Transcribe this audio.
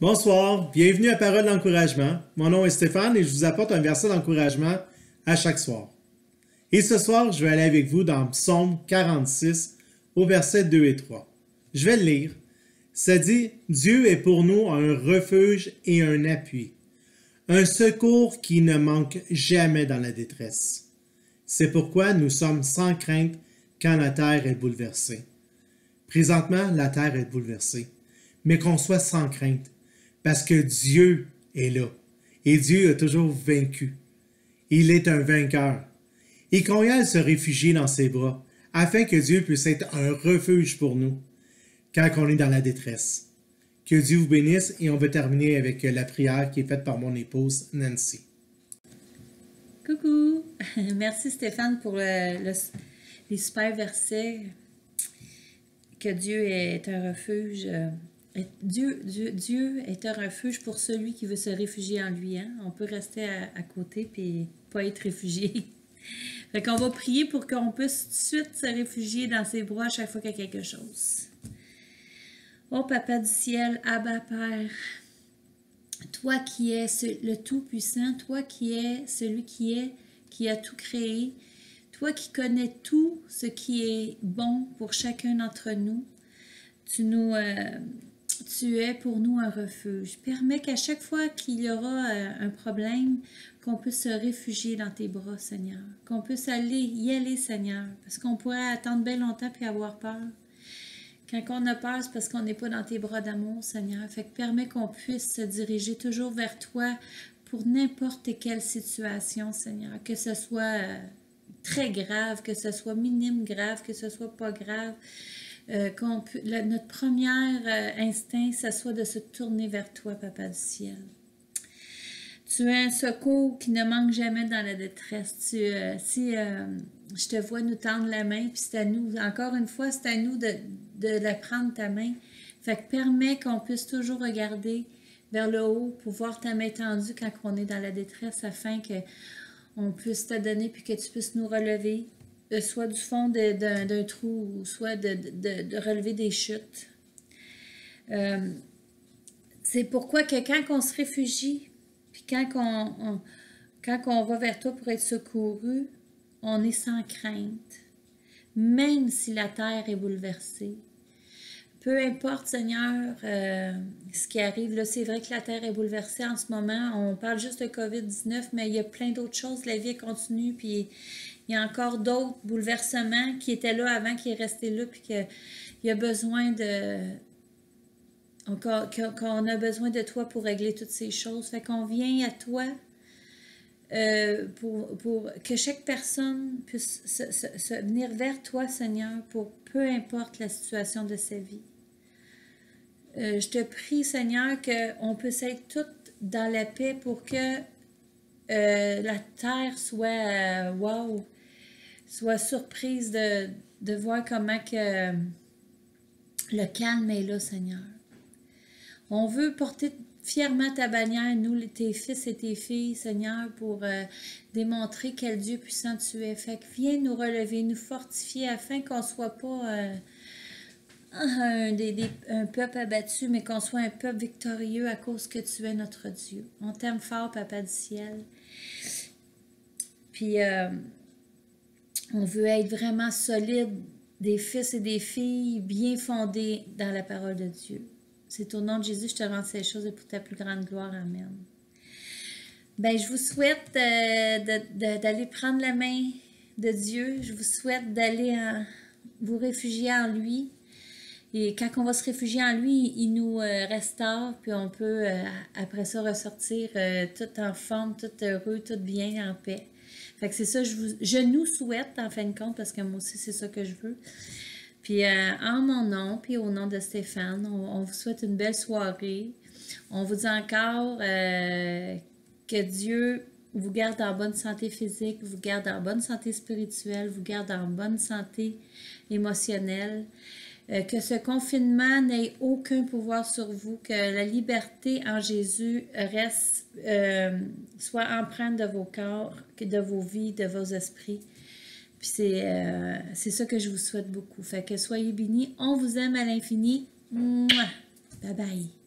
Bonsoir, bienvenue à Parole d'encouragement. Mon nom est Stéphane et je vous apporte un verset d'encouragement à chaque soir. Et ce soir, je vais aller avec vous dans Psaume 46 au verset 2 et 3. Je vais le lire. Ça dit Dieu est pour nous un refuge et un appui, un secours qui ne manque jamais dans la détresse. C'est pourquoi nous sommes sans crainte quand la terre est bouleversée. Présentement, la terre est bouleversée, mais qu'on soit sans crainte parce que Dieu est là. Et Dieu a toujours vaincu. Il est un vainqueur. Et qu'on aille se réfugier dans ses bras, afin que Dieu puisse être un refuge pour nous quand on est dans la détresse. Que Dieu vous bénisse et on va terminer avec la prière qui est faite par mon épouse Nancy. Coucou! Merci Stéphane pour le, les super versets. Que Dieu est un refuge. Dieu, est un refuge pour celui qui veut se réfugier en lui. Hein? On peut rester à, côté et pas être réfugié. fait qu'on va prier pour qu'on puisse tout de suite se réfugier dans ses bras à chaque fois qu'il y a quelque chose. Oh Papa du ciel, Abba Père, toi qui es le Tout-Puissant, toi qui es celui qui est, qui a tout créé, toi qui connais tout ce qui est bon pour chacun d'entre nous, tu nous... Euh, tu es pour nous un refuge. Permets qu'à chaque fois qu'il y aura euh, un problème, qu'on puisse se réfugier dans tes bras, Seigneur. Qu'on puisse aller, y aller, Seigneur. Parce qu'on pourrait attendre bien longtemps puis avoir peur. Quand on a peur, c'est parce qu'on n'est pas dans tes bras d'amour, Seigneur. Fait que permets qu'on puisse se diriger toujours vers toi pour n'importe quelle situation, Seigneur. Que ce soit euh, très grave, que ce soit minime grave, que ce soit pas grave. Euh, notre premier euh, instinct, ce soit de se tourner vers toi, Papa du ciel. Tu es un secours qui ne manque jamais dans la détresse. Euh, si je te vois nous tendre la main, puis c'est à nous, encore une fois, c'est à nous de, la prendre ta main. Fait que permet qu'on puisse toujours regarder vers le haut pour voir ta main tendue quand on est dans la détresse afin que on puisse te donner puis que tu puisses nous relever, euh, soit du fond d'un trou, soit de, relever des chutes. Euh, c'est pourquoi quand on se réfugie, puis quand quand on va vers toi pour être secouru, on est sans crainte, même si la terre est bouleversée. Peu importe, Seigneur, euh, ce qui arrive, là, c'est vrai que la Terre est bouleversée en ce moment. On parle juste de COVID-19, mais il y a plein d'autres choses. La vie continue, puis il y a encore d'autres bouleversements qui étaient là avant, qui est resté là, puis qu'il y a besoin de. qu'on a besoin de toi pour régler toutes ces choses. Fait qu'on vient à toi euh, pour, pour, que chaque personne puisse se, venir vers toi, Seigneur, pour peu importe la situation de sa vie. Euh, je te prie, Seigneur, qu'on puisse être toutes dans la paix pour que euh, la terre soit, wow, soit surprise de, voir comment que le calme est là, Seigneur. On veut porter fièrement ta bannière, nous, tes fils et tes filles, Seigneur, pour euh, démontrer quel Dieu puissant tu es. Fait que viens nous relever, nous fortifier afin qu'on ne soit pas euh, un, un, peuple abattu, mais qu'on soit un peuple victorieux à cause que tu es notre Dieu. On t'aime fort, Papa du ciel. Puis, euh, on veut être vraiment solide, des fils et des filles bien fondés dans la parole de Dieu. C'est au nom de Jésus que je te rends ces choses et pour ta plus grande gloire. Amen. Ben, je vous souhaite euh, d'aller prendre la main de Dieu. Je vous souhaite d'aller vous réfugier en lui. Et quand on va se réfugier en lui, il nous euh, restaure, puis on peut euh, après ça ressortir tout en forme, tout heureux, tout bien, en paix. Fait que c'est ça, je, vous, nous souhaite en fin de compte, parce que moi aussi, c'est ça que je veux. Puis euh, en mon nom, puis au nom de Stéphane, on, vous souhaite une belle soirée. On vous dit encore euh, que Dieu vous garde en bonne santé physique, vous garde en bonne santé spirituelle, vous garde en bonne santé émotionnelle. Euh, que ce confinement n'ait aucun pouvoir sur vous, que la liberté en Jésus reste, euh, soit empreinte de vos corps, de vos vies, de vos esprits. Puis c'est euh, ça que je vous souhaite beaucoup. Fait que soyez bénis. On vous aime à l'infini. Bye bye.